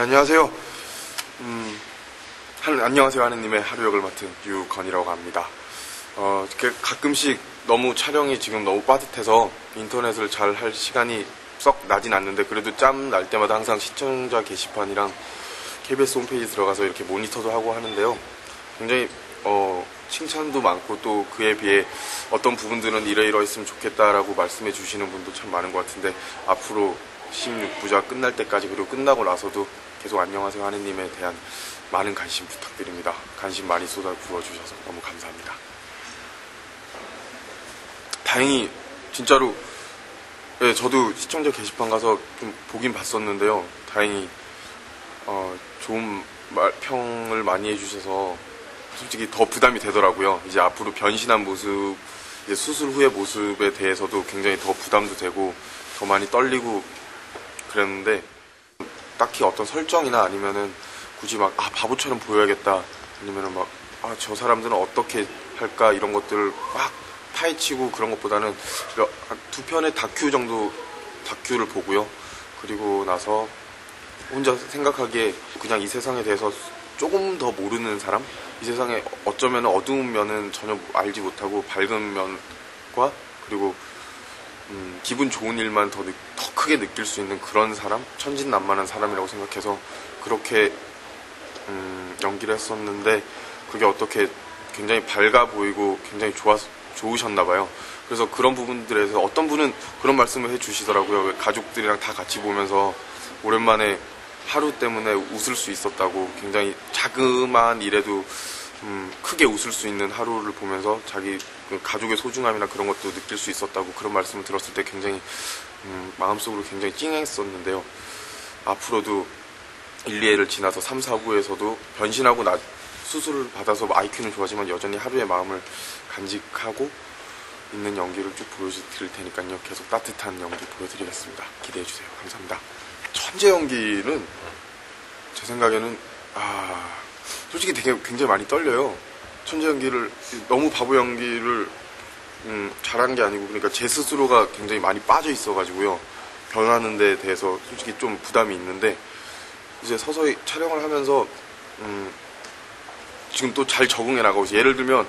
네, 안녕하세요. 음, 한, 안녕하세요 하느님의 하루 역을 맡은 유건이라고 합니다. 어, 가끔씩 너무 촬영이 지금 너무 빠듯해서 인터넷을 잘 할 시간이 썩 나진 않는데 그래도 짬 날 때마다 항상 시청자 게시판이랑 KBS 홈페이지 들어가서 이렇게 모니터도 하고 하는데요. 굉장히 어, 칭찬도 많고 또 그에 비해 어떤 부분들은 이러이러했으면 좋겠다라고 말씀해 주시는 분도 참 많은 것 같은데 앞으로 16부작 끝날 때까지 그리고 끝나고 나서도 계속 안녕하세요 하느님에 대한 많은 관심 부탁드립니다. 관심 많이 쏟아 부어 주셔서 너무 감사합니다. 다행히 진짜로 네, 저도 시청자 게시판 가서 좀 보긴 봤었는데요. 다행히 어, 좋은 말, 평을 많이 해주셔서 솔직히 더 부담이 되더라고요. 이제 앞으로 변신한 모습, 이제 수술 후의 모습에 대해서도 굉장히 더 부담도 되고 더 많이 떨리고 그랬는데 딱히 어떤 설정이나 아니면은 굳이 막 아 바보처럼 보여야겠다. 아니면은 막 아 저 사람들은 어떻게 할까? 이런 것들을 막 파헤치고 그런 것보다는 두 편의 다큐 정도 다큐를 보고요. 그리고 나서 혼자 생각하기에 그냥 이 세상에 대해서 조금 더 모르는 사람, 이 세상에 어쩌면 어두운 면은 전혀 알지 못하고 밝은 면과 그리고 음, 기분 좋은 일만 더, 느, 더 크게 느낄 수 있는 그런 사람, 천진난만한 사람이라고 생각해서 그렇게 음, 연기를 했었는데 그게 어떻게 굉장히 밝아 보이고 굉장히 좋아 좋으셨나 봐요. 그래서 그런 부분들에서 어떤 분은 그런 말씀을 해주시더라고요. 가족들이랑 다 같이 보면서 오랜만에 하루 때문에 웃을 수 있었다고 굉장히 자그마한 일에도 음, 크게 웃을 수 있는 하루를 보면서 자기 그 가족의 소중함이나 그런 것도 느낄 수 있었다고 그런 말씀을 들었을 때 굉장히 음, 마음속으로 굉장히 찡했었는데요. 앞으로도 1, 2회를 지나서 3, 4부에서도 변신하고 나, 수술을 받아서 IQ는 좋아지만 여전히 하루의 마음을 간직하고 있는 연기를 쭉 보여드릴 테니까요. 계속 따뜻한 연기 보여드리겠습니다. 기대해주세요. 감사합니다. 천재 연기는 제 생각에는 아 솔직히 되게 굉장히 많이 떨려요. 천재 연기를 너무 바보 연기를 음, 잘한 게 아니고 그러니까 제 스스로가 굉장히 많이 빠져 있어가지고요. 변하는 데 대해서 솔직히 좀 부담이 있는데 이제 서서히 촬영을 하면서 음, 지금 또 잘 적응해 나가고. 예를 들면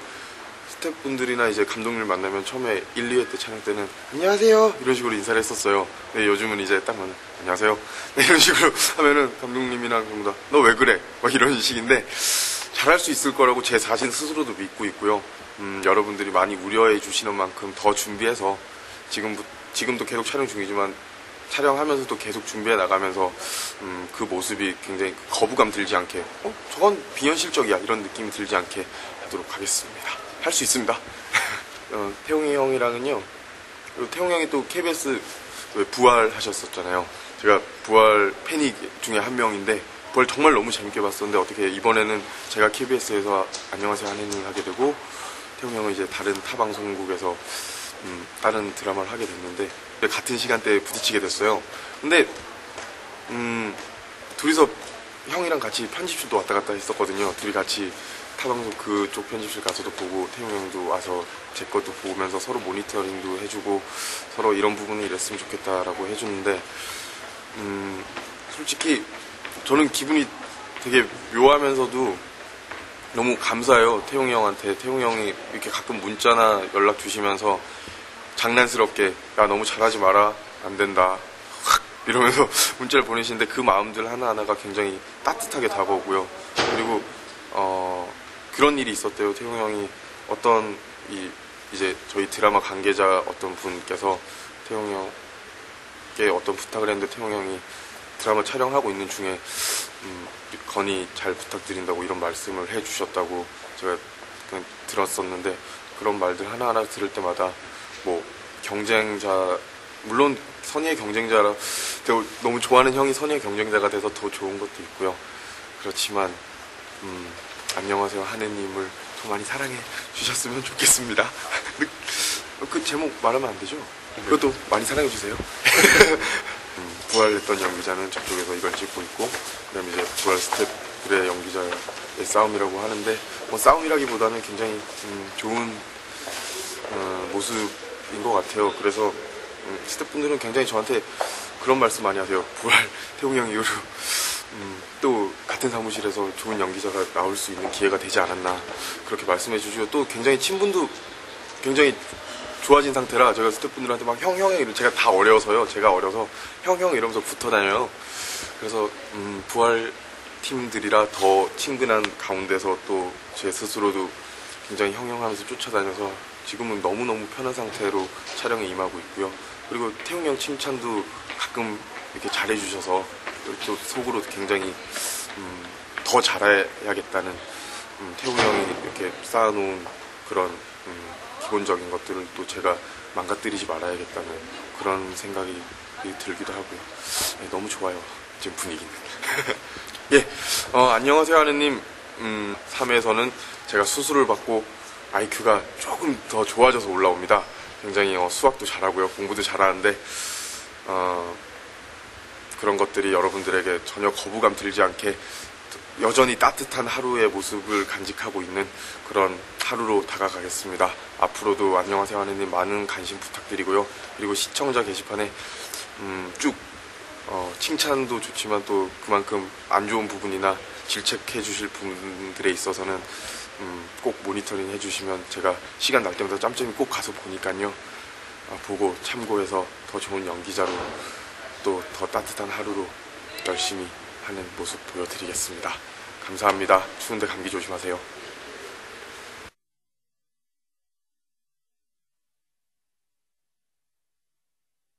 스태프분들이나 이제 감독님을 만나면 처음에 1, 2회 때 촬영 때는 안녕하세요 이런 식으로 인사를 했었어요. 근데 요즘은 이제 딱 만나 안녕하세요 네, 이런 식으로 하면은 감독님이나 전부 다 너 왜 그래 막 이런 식인데 잘할 수 있을 거라고 제 자신 스스로도 믿고 있고요. 음, 여러분들이 많이 우려해 주시는 만큼 더 준비해서 지금 지금도 계속 촬영 중이지만 촬영하면서도 계속 준비해 나가면서 음, 그 모습이 굉장히 거부감 들지 않게 어 저건 비현실적이야 이런 느낌이 들지 않게 하도록 하겠습니다. 할 수 있습니다. 어, 태용이 형이랑은요. 태용 형이 또 KBS 부활 하셨었잖아요. 제가 부활 팬이 중에 한 명인데 부활 정말 너무 재밌게 봤었는데 어떻게 이번에는 제가 KBS에서 안녕하세요 하느님 하게 되고 태용 형은 이제 다른 타 방송국에서 음, 다른 드라마를 하게 됐는데 같은 시간대에 부딪히게 됐어요. 근데 음, 둘이서 형이랑 같이 편집실도 왔다 갔다 했었거든요. 둘이 같이 타방송 그쪽 편집실 가서도 보고 태용 형도 와서 제 것도 보면서 서로 모니터링도 해주고 서로 이런 부분이 이랬으면 좋겠다라고 해주는데 음, 솔직히 저는 기분이 되게 묘하면서도 너무 감사해요. 태용이 형한테. 태용이 형이 이렇게 가끔 문자나 연락 주시면서 장난스럽게 야 너무 잘하지 마라 안 된다 이러면서 문자를 보내시는데 그 마음들 하나하나가 굉장히 따뜻하게 다가오고요. 그리고 어 그런 일이 있었대요. 태용 형이 어떤 이 이제 저희 드라마 관계자 어떤 분께서 태용 형께 어떤 부탁을 했는데 태용 형이 드라마 촬영하고 있는 중에 음, 건의 잘 부탁드린다고 이런 말씀을 해주셨다고 제가 들었었는데 그런 말들 하나하나 들을 때마다 뭐 경쟁자 물론 선의의 경쟁자라 너무 좋아하는 형이 선의의 경쟁자가 돼서 더 좋은 것도 있고요. 그렇지만 음, 안녕하세요 하느님을 더 많이 사랑해 주셨으면 좋겠습니다. 그 제목 말하면 안 되죠? 그것도 많이 사랑해 주세요. 음, 부활했던 연기자는 저쪽에서 이걸 찍고 있고 그다음에 이제 부활 스태프들의 연기자의 싸움이라고 하는데 뭐 싸움이라기보다는 굉장히 음, 좋은 어, 모습인 것 같아요. 그래서 음, 스태프분들은 굉장히 저한테 그런 말씀 많이 하세요. 부활 태웅 형 이후로 음, 또 같은 사무실에서 좋은 연기자가 나올 수 있는 기회가 되지 않았나 그렇게 말씀해 주시고 또 굉장히 친분도 굉장히 좋아진 상태라 제가 스태프분들한테 막 형, 형, 이러 제가 다 어려서요. 제가 어려서 형, 형 이러면서 붙어 다녀요. 그래서 음, 부활 팀들이라 더 친근한 가운데서 또 제 스스로도 굉장히 형 형 하면서 쫓아다녀서 지금은 너무너무 편한 상태로 촬영에 임하고 있고요. 그리고 태웅 형 칭찬도 가끔 이렇게 잘해주셔서 또 속으로 굉장히 음, 더 잘해야겠다는 음, 태웅 형이 이렇게 쌓아놓은 그런 음, 기본적인 것들을 또 제가 망가뜨리지 말아야겠다는 그런 생각이 들기도 하고요. 네, 너무 좋아요. 지금 분위기는. 예, 어, 안녕하세요 하느님. 음, 3회에서는 제가 수술을 받고 IQ가 조금 더 좋아져서 올라옵니다. 굉장히 어, 수학도 잘하고요. 공부도 잘하는데 어, 그런 것들이 여러분들에게 전혀 거부감 들지 않게 여전히 따뜻한 하루의 모습을 간직하고 있는 그런 하루로 다가가겠습니다. 앞으로도 안녕하세요 하느님 많은 관심 부탁드리고요. 그리고 시청자 게시판에 음, 쭉 어, 칭찬도 좋지만 또 그만큼 안 좋은 부분이나 질책해 주실 분들에 있어서는 음, 꼭 모니터링 해주시면 제가 시간 날 때마다 짬짬이 꼭 가서 보니까요. 아, 보고 참고해서 더 좋은 연기자로 또 더 따뜻한 하루로 열심히 하는 모습 보여드리겠습니다. 감사합니다. 추운데 감기 조심하세요.